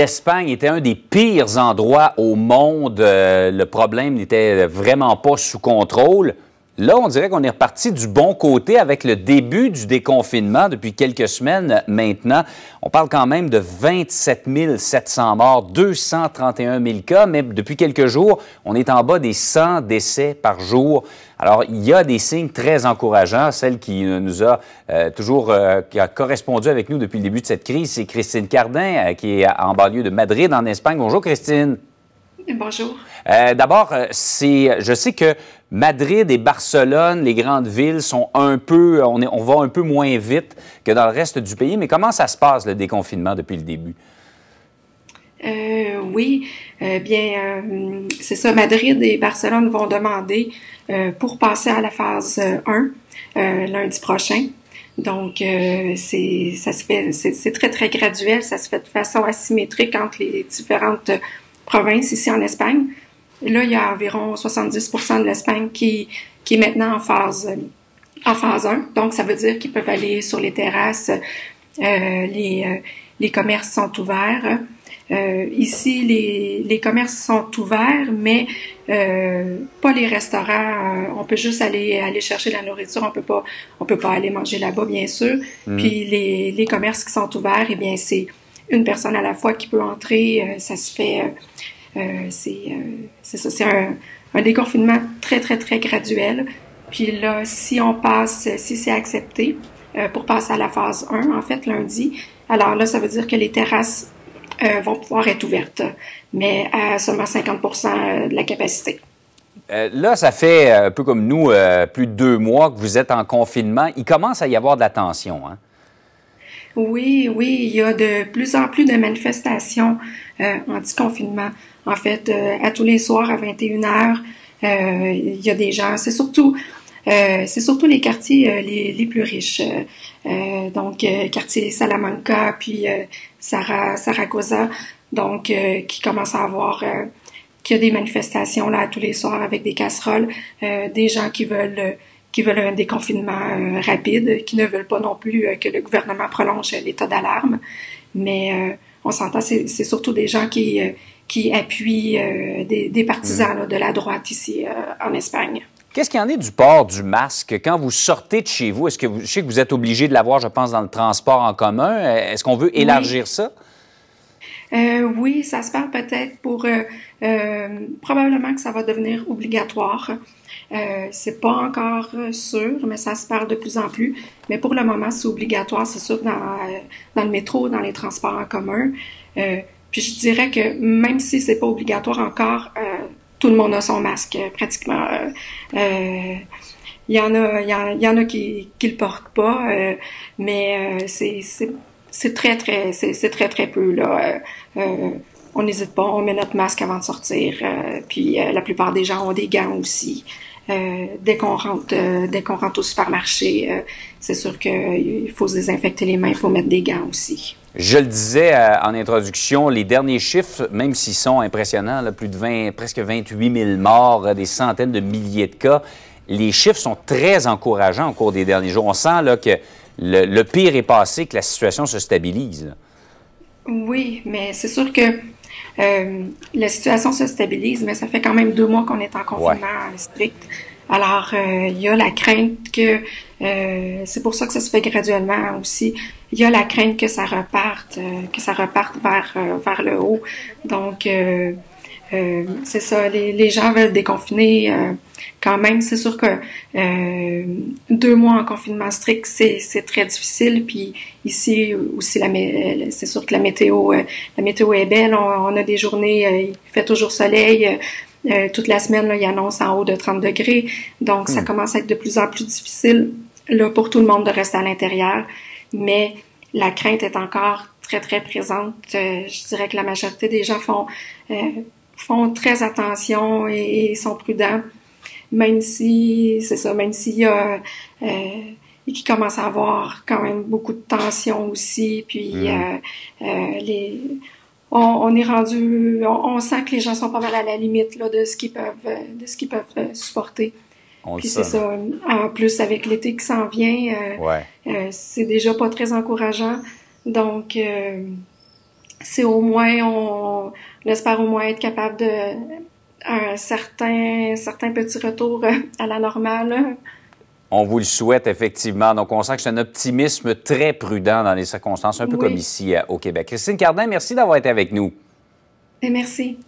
L'Espagne était un des pires endroits au monde. Euh, le problème n'était vraiment pas sous contrôle. Là, on dirait qu'on est reparti du bon côté avec le début du déconfinement depuis quelques semaines maintenant. On parle quand même de 27 700 morts, 231 000 cas, mais depuis quelques jours, on est en bas des 100 décès par jour. Alors, il y a des signes très encourageants. Celle qui nous a euh, toujours euh, qui a correspondu avec nous depuis le début de cette crise, c'est Christine Cardin, euh, qui est en banlieue de Madrid, en Espagne. Bonjour, Christine. Bonjour. D'abord, c'est, je sais que Madrid et Barcelone, les grandes villes, sont un peu, on, est, on va un peu moins vite que dans le reste du pays. Mais comment ça se passe, le déconfinement, depuis le début? Euh, oui, euh, bien, euh, c'est ça. Madrid et Barcelone vont demander pour passer à la phase 1 lundi prochain. Donc, c'est très très graduel. Ça se fait de façon asymétrique entre les différentes provinces ici en Espagne. Là, il y a environ 70 de l'Espagne qui, qui est maintenant en phase, en phase 1. Donc, ça veut dire qu'ils peuvent aller sur les terrasses. Euh, les, euh, les commerces sont ouverts. Euh, ici, les, les commerces sont ouverts, mais euh, pas les restaurants. on peut juste aller aller chercher la nourriture. On peut pas on peut pas aller manger là-bas, bien sûr. Mm. Puis les, les commerces qui sont ouverts, eh bien c'est une personne à la fois qui peut entrer. ça se fait euh, euh, c'est ça, c'est un, un déconfinement très, très, très graduel. Puis là, si on passe, si c'est accepté euh, pour passer à la phase 1, en fait, lundi, alors là, ça veut dire que les terrasses vont pouvoir être ouvertes, mais à seulement 50% de la capacité. là, ça fait un peu comme nous, plus de deux mois que vous êtes en confinement. Il commence à y avoir de la tension. Hein? Oui, oui, il y a de plus en plus de manifestations anti-confinement. En fait, euh, à tous les soirs à 21 h euh, il y a des gens. C'est surtout euh, surtout les quartiers les, plus riches. donc, quartier Salamanca, puis Sarah, Saragossa, donc qui commencent à avoir qu'il y a des manifestations là tous les soirs avec des casseroles, des gens qui veulent qui veulent un déconfinement rapide, qui ne veulent pas non plus que le gouvernement prolonge l'état d'alarme. Mais on s'entend, c'est surtout des gens qui qui appuient euh, des, partisans de la droite ici euh, en Espagne. Qu'est-ce qu'il y en est du port du masque? Quand vous sortez de chez vous? Est-ce que vous, je sais que vous êtes obligé de l'avoir, je pense, dans le transport en commun. Est-ce qu'on veut élargir ça? Euh, oui, ça se parle peut-être pour probablement que ça va devenir obligatoire. Euh, c'est pas encore sûr, mais ça se parle de plus en plus. Mais pour le moment, c'est obligatoire, c'est sûr, dans, dans le métro, dans les transports en commun. Puis je dirais que même si c'est pas obligatoire encore, euh, tout le monde a son masque euh, pratiquement. Euh, il y en a, il y, en, a qui qui le portent pas, mais c'est c'est très très c'est très très peu là. on n'hésite pas, on met notre masque avant de sortir. puis la plupart des gens ont des gants aussi. dès qu'on rentre, dès qu'on rentre au supermarché, c'est sûr qu'il faut se désinfecter les mains, il faut mettre des gants aussi. Je le disais euh, en introduction, les derniers chiffres, même s'ils sont impressionnants, plus de 20, presque 28 000 morts, euh, des centaines de milliers de cas, les chiffres sont très encourageants au cours des derniers jours. On sent là, que le, pire est passé, que la situation se stabilise. Oui, mais c'est sûr que euh, la situation se stabilise, mais ça fait quand même deux mois qu'on est en confinement strict. Alors, il y a la crainte que euh, c'est pour ça que ça se fait graduellement aussi. Il y a la crainte que ça reparte, euh, que ça reparte vers euh, vers le haut. Donc c'est ça. Les, les, gens veulent déconfiner quand même. C'est sûr que deux mois en confinement strict, c'est c'est très difficile. Puis ici aussi, la c'est sûr que la météo la météo est belle. On, a des journées, il fait toujours soleil. toute la semaine, là, il annonce en haut de 30 degrés. Donc, ça hmm. commence à être de plus en plus difficile là pour tout le monde de rester à l'intérieur, mais la crainte est encore très très présente. Euh, je dirais que la majorité des gens font euh, font très attention et, sont prudents, même si c'est ça, même s'il y a euh, et qui commence à avoir quand même beaucoup de tension aussi, puis mm. les on, est rendu, on, sent que les gens sont pas mal à la limite là, de ce qu'ils peuvent, de ce qu'ils peuvent supporter. Puis c'est ça. En plus, avec l'été qui s'en vient, euh, euh, c'est déjà pas très encourageant. Donc, euh, c'est au moins, on, espère au moins être capable de un certain, certain petit retour à la normale. On vous le souhaite effectivement. Donc, on sent que c'est un optimisme très prudent dans les circonstances, un peu comme ici au Québec. Christine Cardin, merci d'avoir été avec nous. merci.